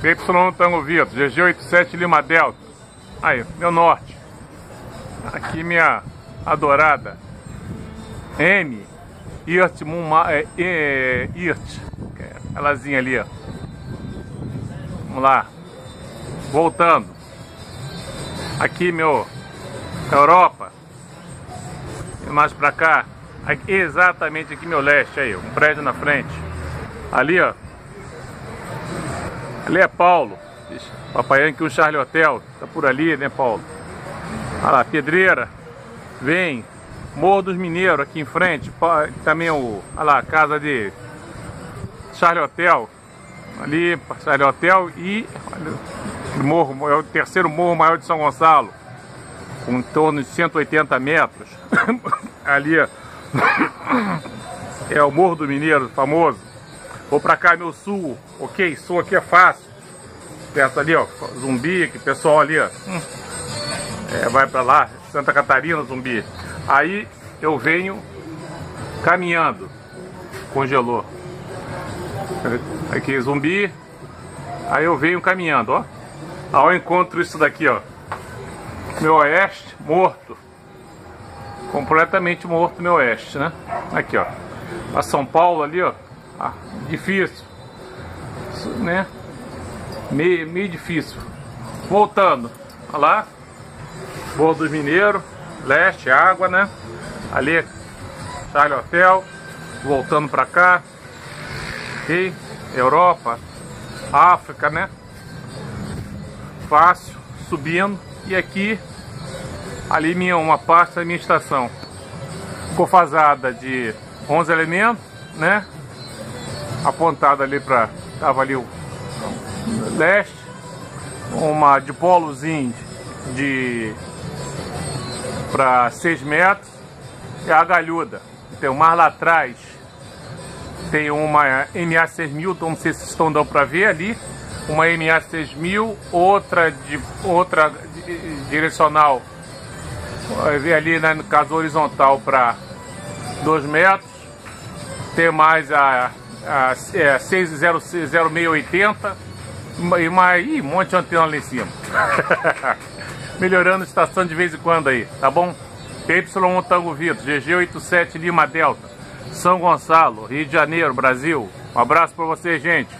PY Tango Vitor, GG87 Lima Delta. Aí, meu norte. Aqui minha adorada. M. Irt Mumma, é, é, Irt. É, elazinha ali, ó. Vamos lá. Voltando. Aqui meu Europa. E mais pra cá. Aqui, exatamente aqui meu leste aí, um prédio na frente. Ali, ó. Ali é Paulo. Papai Yankee, o Charlie Hotel. Tá por ali, né, Paulo? Olha lá, Pedreira. Vem. Morro dos Mineiros aqui em frente. Também o. Olha lá, casa de Charlie Hotel. Ali, Charlie Hotel e. Olha, morro, é o terceiro morro maior de São Gonçalo. Com em torno de 180 metros. ali é o Morro do Mineiro, famoso. Vou pra cá, meu sul, ok? Sul aqui é fácil. Perto ali, ó, Zumbi, que pessoal ali, ó. É, vai pra lá, Santa Catarina, Zumbi. Aí eu venho caminhando. Congelou. Aqui, Zumbi. Aí eu venho caminhando, ó. Ao encontro isso daqui, ó. Meu oeste morto. Completamente morto meu oeste, né? Aqui, ó. A São Paulo ali, ó. Ah, difícil. Né? Meio, meio difícil. Voltando. Olha lá. Morro dos Mineiros. Leste, água, né? Ali, Charlie Hotel. Voltando pra cá. Ok? Europa. África, né? Fácil. Subindo. E aqui ali minha, uma parte da minha estação. Cofazada de 11 elementos, né? Apontada ali para tava ali o leste, uma de polozinho de para 6 metros e a galhuda. Tem o mar lá atrás. Tem uma MA6000, não sei se estão dando para ver ali. Uma MA6000, outra de outra direcional ali, né, no caso horizontal para 2 metros. Tem mais a, a é, 60680 e mais um monte de antena ali em cima. Melhorando a estação de vez em quando aí, tá bom? PY1 Tango Vitor, GG87 Lima Delta, São Gonçalo, Rio de Janeiro, Brasil. Um abraço para vocês, gente.